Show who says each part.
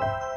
Speaker 1: you